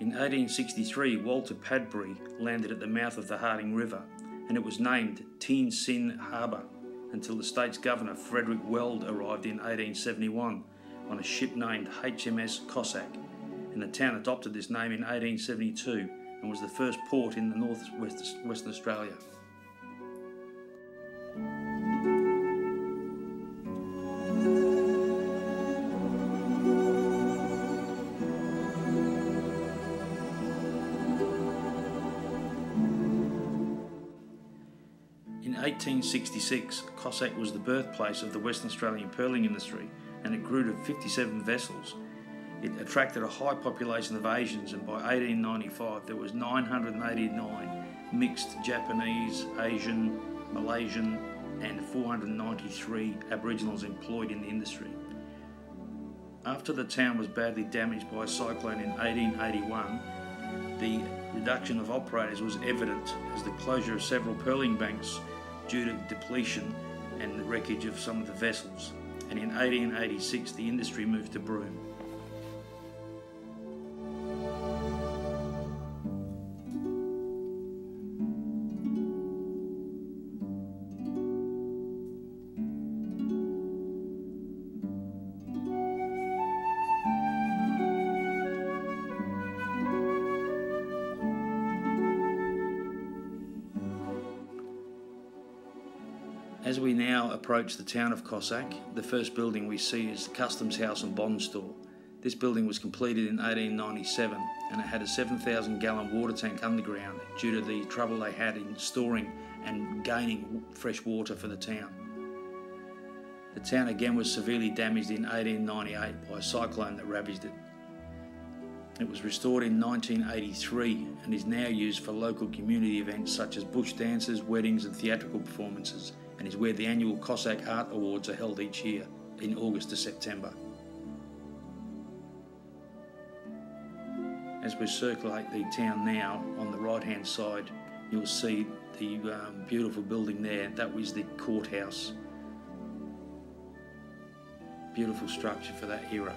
In 1863, Walter Padbury landed at the mouth of the Harding River and it was named Tien Tsin Harbour until the state's governor Frederick Weld arrived in 1871 on a ship named HMS Cossack and the town adopted this name in 1872 and was the first port in the northwest Western Australia. In 1866, Cossack was the birthplace of the Western Australian pearling industry and it grew to 57 vessels. It attracted a high population of Asians and by 1895 there was 989 mixed Japanese, Asian, Malaysian and 493 Aboriginals employed in the industry. After the town was badly damaged by a cyclone in 1881, the reduction of operators was evident as the closure of several pearling banks due to depletion and the wreckage of some of the vessels. And in 1886, the industry moved to Broome. As we now approach the town of Cossack, the first building we see is the Customs House and Bond Store. This building was completed in 1897 and it had a 7,000 gallon water tank underground due to the trouble they had in storing and gaining fresh water for the town. The town again was severely damaged in 1898 by a cyclone that ravaged it. It was restored in 1983 and is now used for local community events such as bush dances, weddings and theatrical performances and is where the annual Cossack Art Awards are held each year in August to September. As we circulate the town now, on the right hand side, you'll see the um, beautiful building there. That was the courthouse. Beautiful structure for that era.